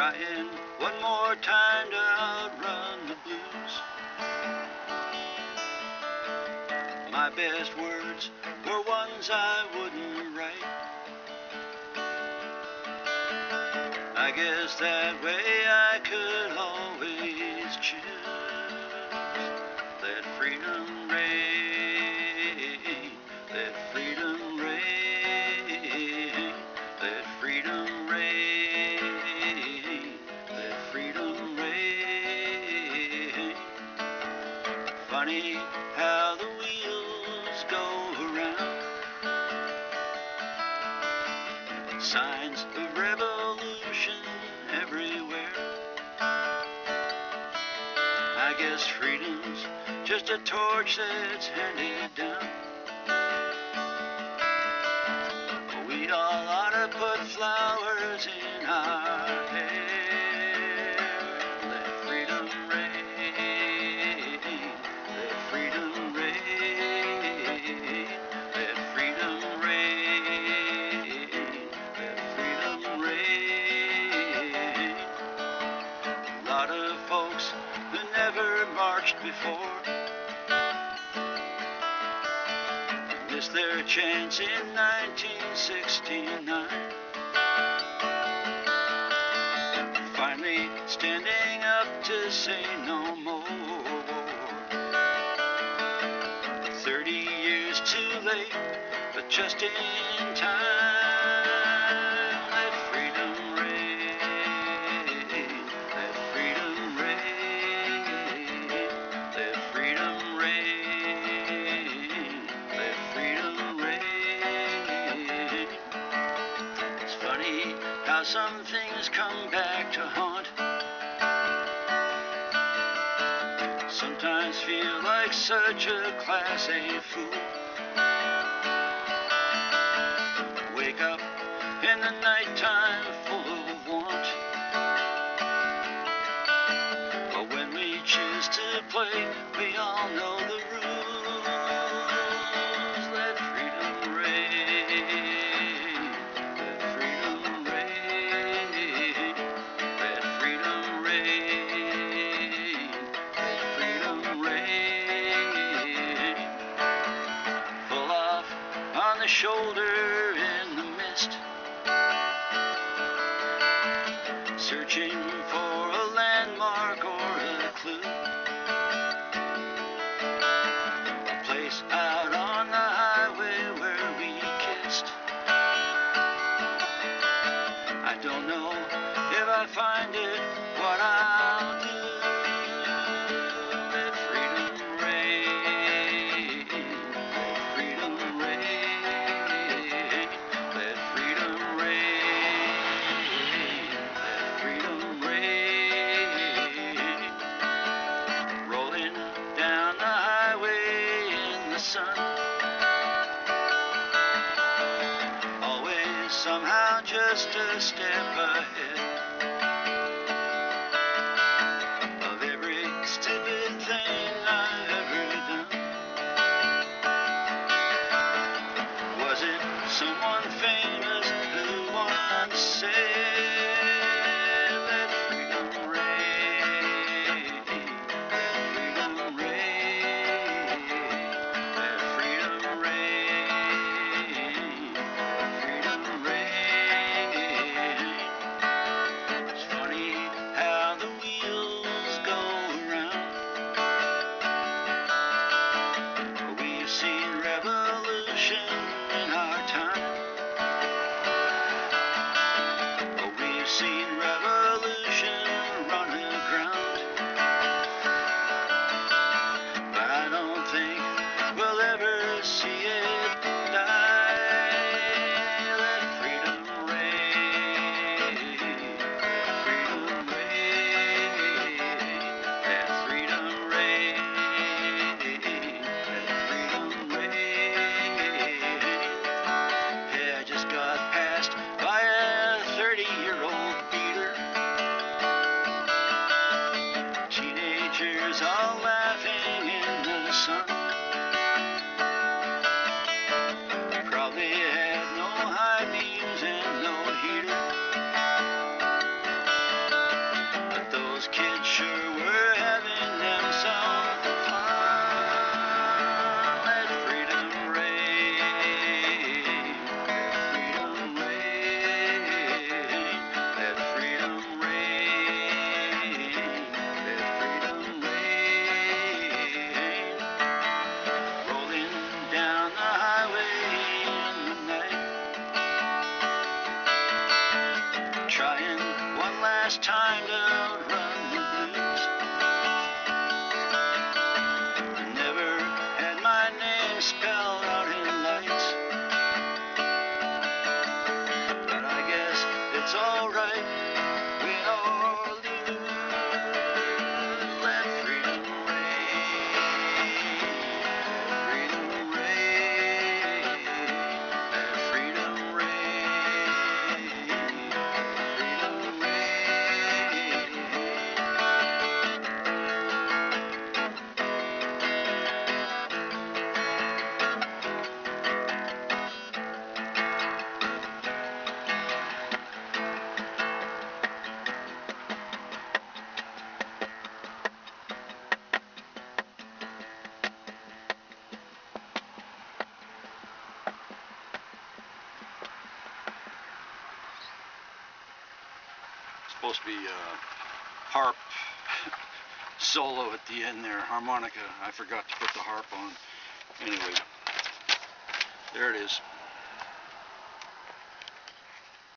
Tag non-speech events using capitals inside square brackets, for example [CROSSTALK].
trying one more time to outrun the blues. My best words were ones I wouldn't write. I guess that way I could always choose. Let freedom reign, Funny how the wheels go around. Signs of revolution everywhere. I guess freedom's just a torch that's handed down. Chance in 1969. Finally standing up to say no more. 30 years too late, but just in time. How some things come back to haunt. Sometimes feel like such a class A fool. Wake up in the nighttime full of want. But when we choose to play, we all know shoulder in the mist. Searching for a landmark or a clue. A place out on the highway where we kissed. I don't know if I find it, what I'll somehow just a step ahead feel supposed to be uh, harp [LAUGHS] solo at the end there, harmonica. I forgot to put the harp on. Anyway, there it is.